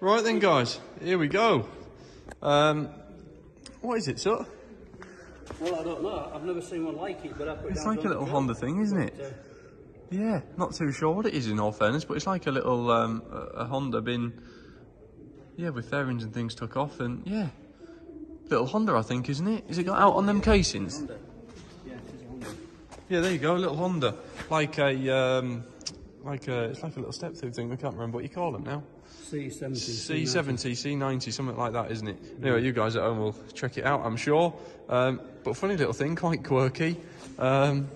Right then, guys, here we go. Um, what is it, sir? Well, I don't know. I've never seen one like it, but I put it It's like a little Honda thing, isn't it? Uh, Yeah, not too sure what it is in all fairness, but it's like a little um, a, a Honda bin, yeah, with fairings and things took off, and yeah, little Honda, I think, isn't it? Is it got out on them casings? Yeah, it is a Honda. Yeah, there you go, a little Honda, like a um, like a it's like a little step through thing. I can't remember what you call them now. C70. C70, C90, something like that, isn't it? Anyway, you guys at home will check it out, I'm sure. Um, but funny little thing, quite quirky. Um,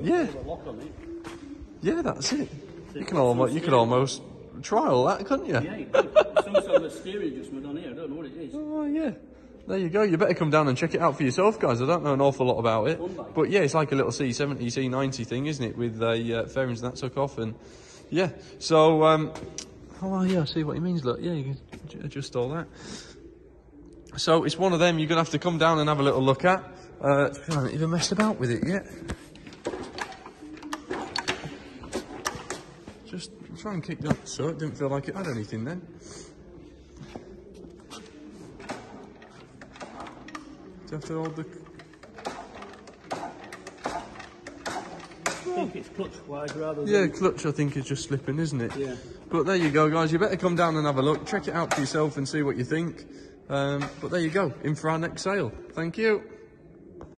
yeah, With a lock on it. yeah, that's it. You can almost you could almost try all that, couldn't you? Yeah, you could. Some sort of steering adjustment on here. I don't know what it is. Oh yeah. There you go. You better come down and check it out for yourself, guys. I don't know an awful lot about it, but yeah, it's like a little C70, C90 thing, isn't it? With the uh, fairings and that took off, and yeah. So, um, oh yeah, I see what he means. Look, yeah, you can adjust all that. So it's one of them you're gonna have to come down and have a little look at. Uh, I haven't even messed about with it yet. Just try and kick that so it didn't feel like it had anything then. Do you have the I think it's clutch wise rather than. Yeah, clutch I think is just slipping, isn't it? Yeah. But there you go, guys. You better come down and have a look. Check it out for yourself and see what you think. Um, but there you go, in for our next sale. Thank you.